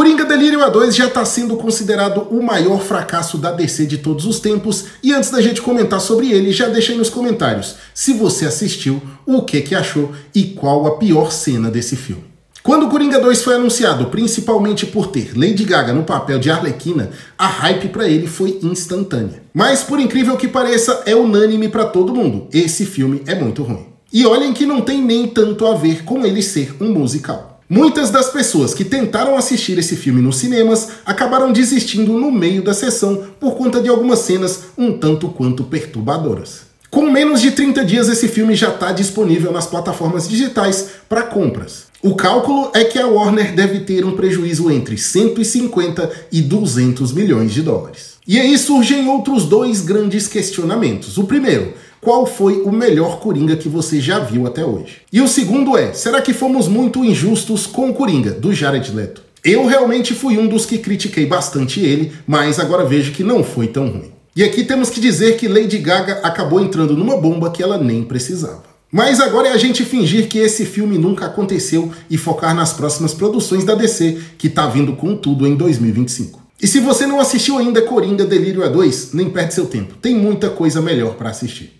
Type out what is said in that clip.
Coringa Delírio A2 já está sendo considerado o maior fracasso da DC de todos os tempos, e antes da gente comentar sobre ele, já deixa aí nos comentários se você assistiu, o que que achou e qual a pior cena desse filme. Quando Coringa 2 foi anunciado, principalmente por ter Lady Gaga no papel de Arlequina, a hype para ele foi instantânea. Mas por incrível que pareça, é unânime para todo mundo. Esse filme é muito ruim. E olhem que não tem nem tanto a ver com ele ser um musical. Muitas das pessoas que tentaram assistir esse filme nos cinemas acabaram desistindo no meio da sessão por conta de algumas cenas um tanto quanto perturbadoras. Com menos de 30 dias, esse filme já está disponível nas plataformas digitais para compras. O cálculo é que a Warner deve ter um prejuízo entre 150 e 200 milhões de dólares. E aí surgem outros dois grandes questionamentos. O primeiro, qual foi o melhor Coringa que você já viu até hoje? E o segundo é, será que fomos muito injustos com o Coringa, do Jared Leto? Eu realmente fui um dos que critiquei bastante ele, mas agora vejo que não foi tão ruim. E aqui temos que dizer que Lady Gaga acabou entrando numa bomba que ela nem precisava. Mas agora é a gente fingir que esse filme nunca aconteceu e focar nas próximas produções da DC, que tá vindo com tudo em 2025. E se você não assistiu ainda Coringa Delírio A2, nem perde seu tempo, tem muita coisa melhor para assistir.